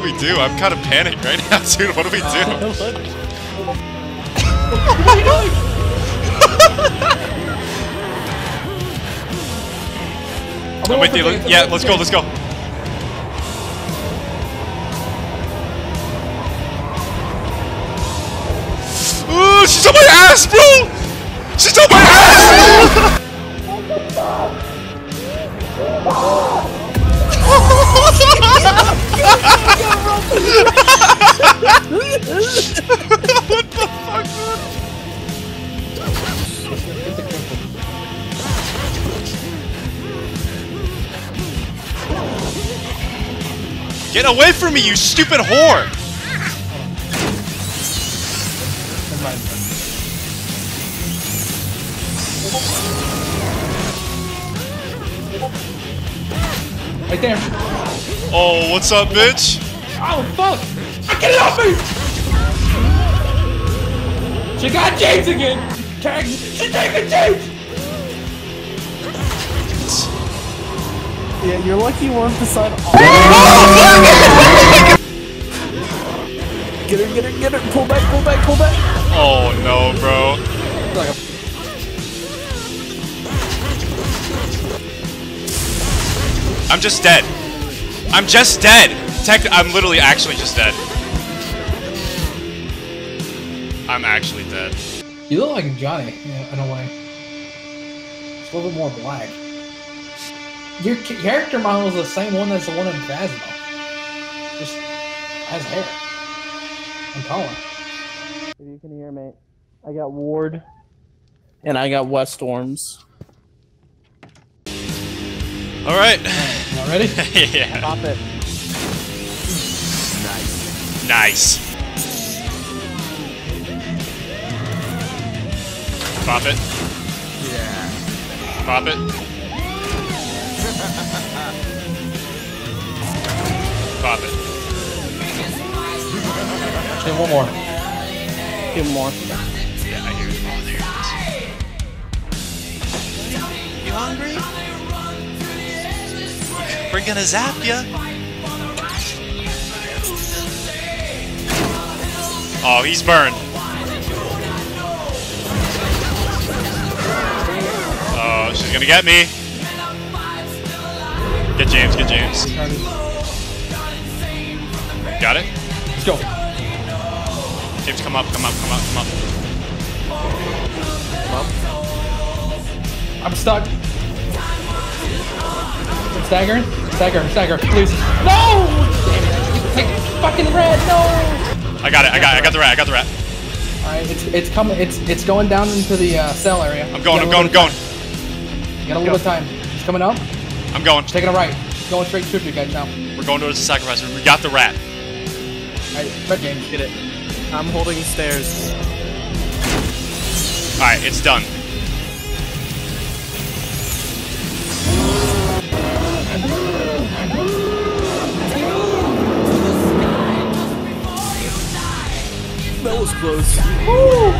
do? We do? I'm kind of panicked right now, dude. What do we do? I'm with you. let- Yeah, let's go. Let's go. Ooh, she's on my ass, bro! She's on my ass! What the fuck, dude? Get away from me, you stupid whore! Right there. Oh, what's up, bitch? Oh fuck! I get it off me! She got James again! Tag! She taking James! Yeah, you're lucky you weren't beside oh, all. get her, get her, get her! Pull back, pull back, pull back! Oh no, bro. Like a I'm just dead. I'm just dead. Tech I'm literally actually just dead. I'm actually dead. You look like Johnny, yeah, in a way. It's a little bit more black. Your character model is the same one as the one in Phasmo. Just has hair. And taller. If you can hear me, I got Ward. And I got West Storms. Alright. Not ready? yeah. Pop it. Nice. Pop it. Yeah. Pop it. Pop it. Okay, one more. Give him more. Yeah, I hear it. Oh, there it is. You hungry? We're gonna zap ya. Oh, he's burned. Oh, she's gonna get me. Get James, get James. Got it? Let's go. James, come up, come up, come up, come up. I'm stuck. I'm staggering. Stagger, stagger, please. No! Damn it. Take fucking red, no! I got it, I got I got the rat, I got the rat. Alright, it's it's coming it's it's going down into the uh, cell area. I'm going, I'm going, I'm going. You got a little bit of time. It's coming up. I'm going. Taking a right. Going straight to you guys now. We're going towards the sacrifice. We got the rat. Alright, red James. Get it. I'm holding the stairs. Alright, it's done. Close.